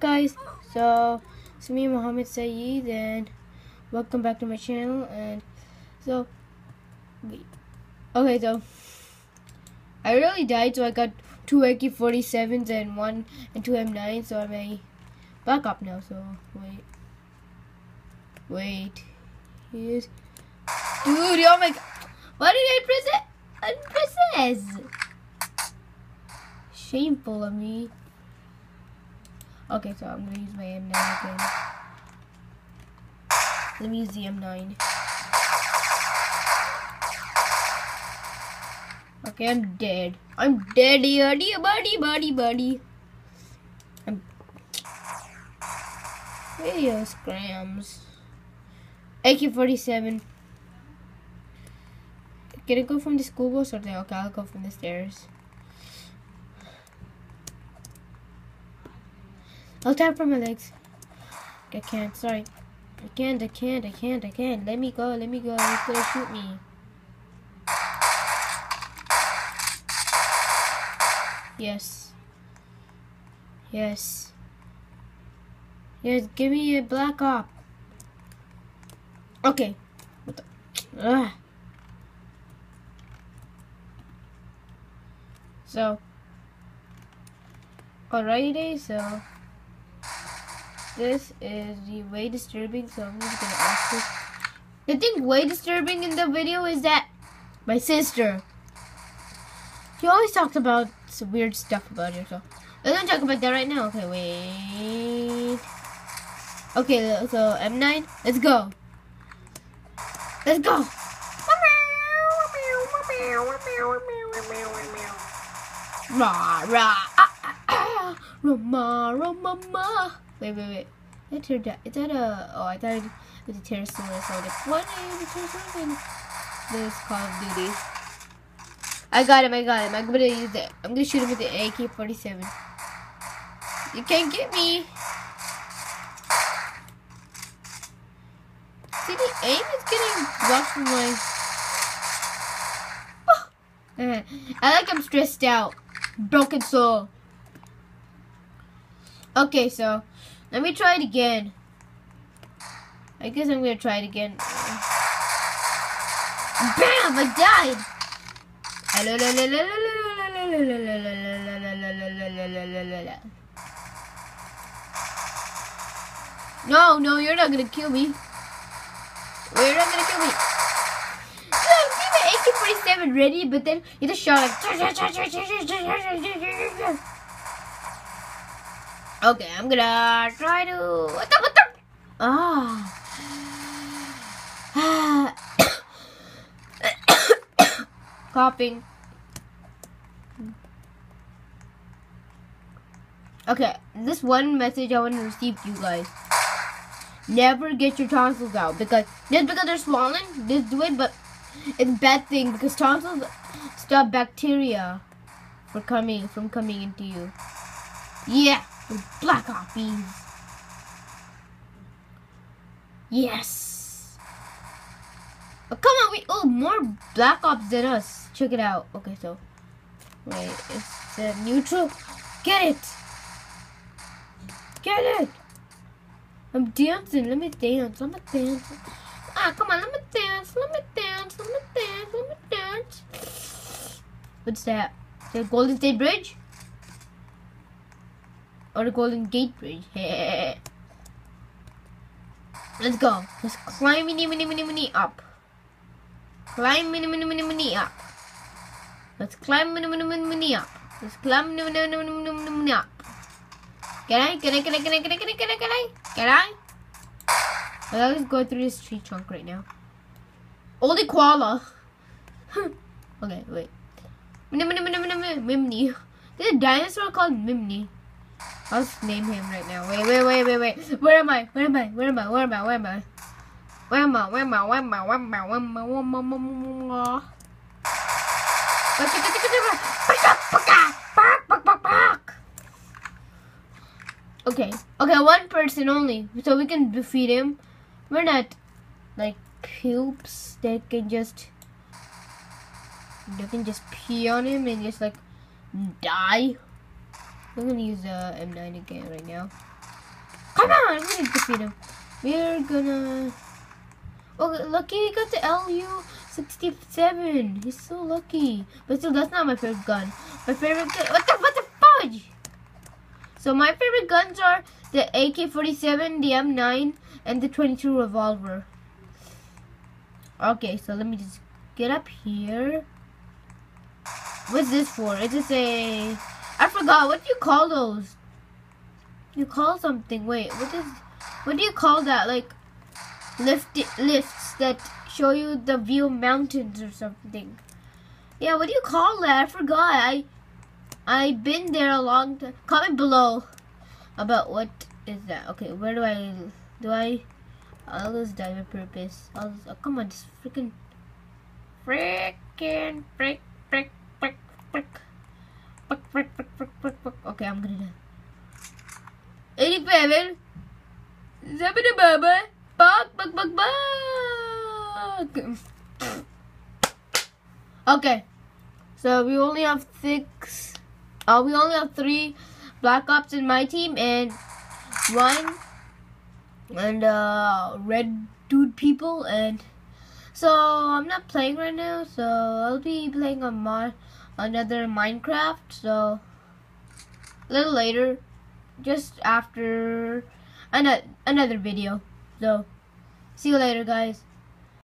guys? So, it's me Mohammed Saeed and welcome back to my channel and so wait. Okay so I really died so I got two AK-47s and one and two M9 so I'm a backup now so wait. Wait. Here's dude oh my god why did I press it? I press S shameful of me Okay, so I'm gonna use my M9 again. Let me use the M9. Okay, I'm dead. I'm dead, buddy, buddy, buddy, buddy. I'm. Scrams. AK-47. Can I go from the school bus or the? Okay, I'll go from the stairs. I'll tap for my legs. I can't, sorry. I can't, I can't, I can't, I can't. Let me go, let me go. He's gonna shoot me. Yes. Yes. Yes, give me a black op. Okay. What the? Ugh. So. Alrighty, so this is the way disturbing, so I'm just gonna ask this. The thing way disturbing in the video is that my sister. She always talks about some weird stuff about herself. Let's not talk about that right now. Okay, wait. Okay, so M9, let's go. Let's go. Ah, ah, ah. Wait, wait, wait. That turned out, is that a, oh, I thought it was a pterosaurus. So like, what is a pterosaurus in this Call of Duty? I got him, I got him. I'm gonna use it. I'm gonna shoot him with the AK-47. You can't get me. See, the aim is getting blocked from my... I like I'm stressed out. Broken soul. Okay, so let me try it again. I guess I'm gonna try it again. Bam! I died! No, no, you're not gonna kill me. You're not gonna kill me. No, see the AK-47 ready, but then you just shot like... Okay, I'm gonna try to. What the? What the? Ah. Coughing. Okay, this one message I want to receive you guys. Never get your tonsils out because just because they're swollen, just do it, but it's bad thing because tonsils stop bacteria from coming from coming into you. Yeah black bees. Yes. Oh, come on, we oh more black ops than us. Check it out. Okay, so wait, it's the neutral. Get it. Get it. I'm dancing. Let me dance. Let me dance. Ah, come on. Let me dance. Let me dance. Let me dance. Let me dance. What's that? The Golden State Bridge? Or the Golden Gate Bridge. Let's go. Let's climb mini mini mini mini up. Climb mini mini mini mini up. Let's climb mini mini mini mini up. Let's climb mini mini mini mini mini mini up. Can I? Can I? Can I? Can I? Can I? Can I? Can I? Can I? Can I? Well, let's go through this tree trunk right now. Only koala. okay, wait. Mimni, mimni, mimni, mimni. There's a dinosaur called Mimni. I'll name him right now. Wait, wait, wait, wait, wait. Where am I? Where am I? Where am I? Where am I? Where am I? Where am I? Where am I? Where am I? Where am I? Where am I? Where am I? Where am I? Okay. Okay, one person only. So we can defeat him. We're not like poops that can just they can just pee on him and just like die. I'm gonna use uh, the M9 again right now. Come on, I'm gonna defeat him. We're gonna. Oh, lucky he got the LU 67. He's so lucky. But still, that's not my favorite gun. My favorite gun. What the, what the fudge? So, my favorite guns are the AK 47, the M9, and the 22 revolver. Okay, so let me just get up here. What's this for? Is this a... I forgot. What do you call those? You call something. Wait, what is... What do you call that? Like, lift lifts that show you the view of mountains or something. Yeah, what do you call that? I forgot. I... I've been there a long time. Comment below about what is that. Okay, where do I... Do I... I'll lose diamond purpose. I'll lose, oh, come on, just freaking... Freaking... Frick, frick, frick, frick. Okay, I'm gonna die. 87 Zabba baba? Bug, bug, bug, bug Okay. So we only have six. Uh, we only have three Black Ops in my team and one. And uh red dude people and so I'm not playing right now so I'll be playing on my another Minecraft so a little later just after another another video. So see you later guys